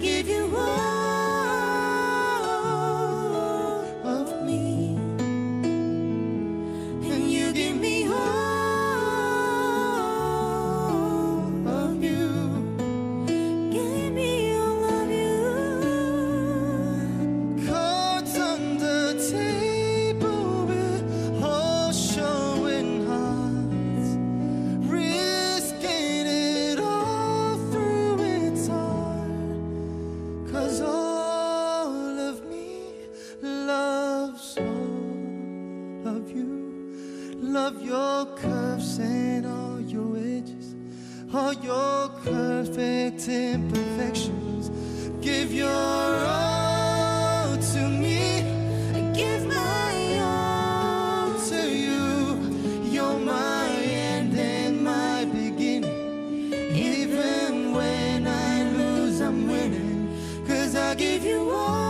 Give you all Love your curves and all your edges, all your perfect imperfections. Give your all to me, and give my all to you. You're my end and my beginning. Even when I lose, I'm winning, cause I give you all.